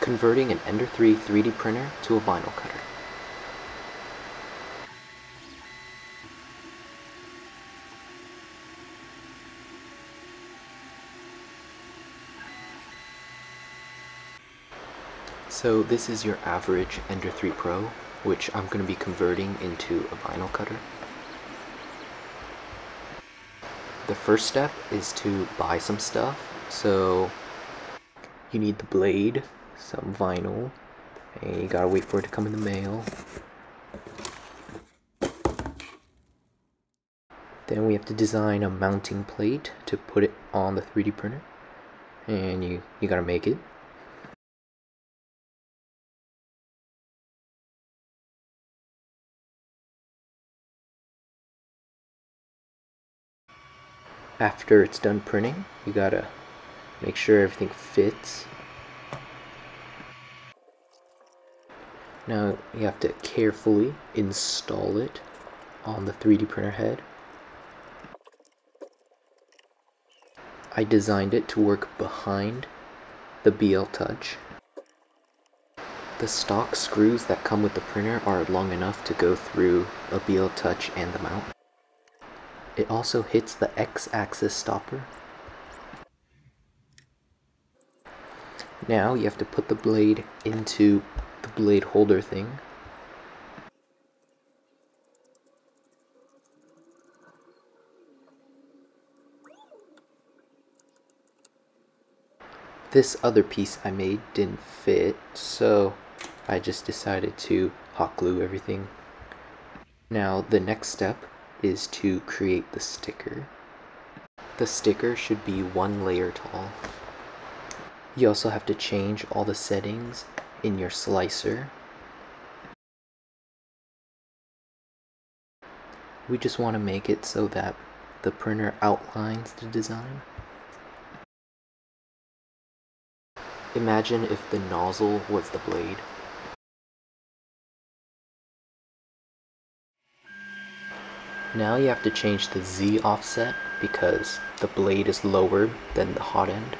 Converting an Ender 3 3D printer to a vinyl cutter. So this is your average Ender 3 Pro, which I'm going to be converting into a vinyl cutter. The first step is to buy some stuff. So you need the blade, some vinyl, and you gotta wait for it to come in the mail. Then we have to design a mounting plate to put it on the 3D printer. And you, you gotta make it. After it's done printing, you gotta make sure everything fits. Now you have to carefully install it on the 3D printer head. I designed it to work behind the BL Touch. The stock screws that come with the printer are long enough to go through a BL Touch and the mount. It also hits the X-axis stopper. Now you have to put the blade into the blade holder thing. This other piece I made didn't fit, so I just decided to hot glue everything. Now the next step is to create the sticker. The sticker should be one layer tall. You also have to change all the settings in your slicer. We just want to make it so that the printer outlines the design. Imagine if the nozzle was the blade. Now you have to change the Z offset because the blade is lower than the hot end.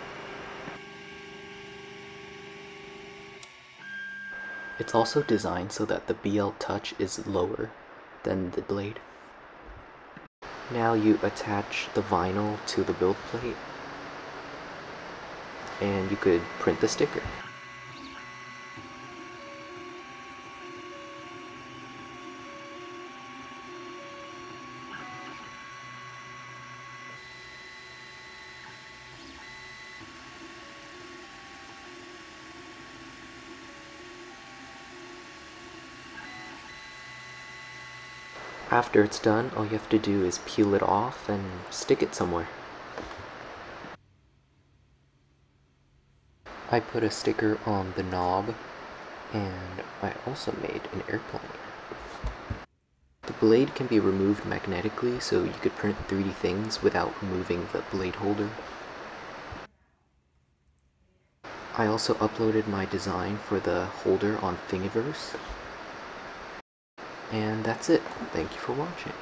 It's also designed so that the BL touch is lower than the blade. Now you attach the vinyl to the build plate and you could print the sticker. After it's done, all you have to do is peel it off and stick it somewhere. I put a sticker on the knob and I also made an airplane. The blade can be removed magnetically so you could print 3D things without removing the blade holder. I also uploaded my design for the holder on Thingiverse. And that's it. Thank you for watching.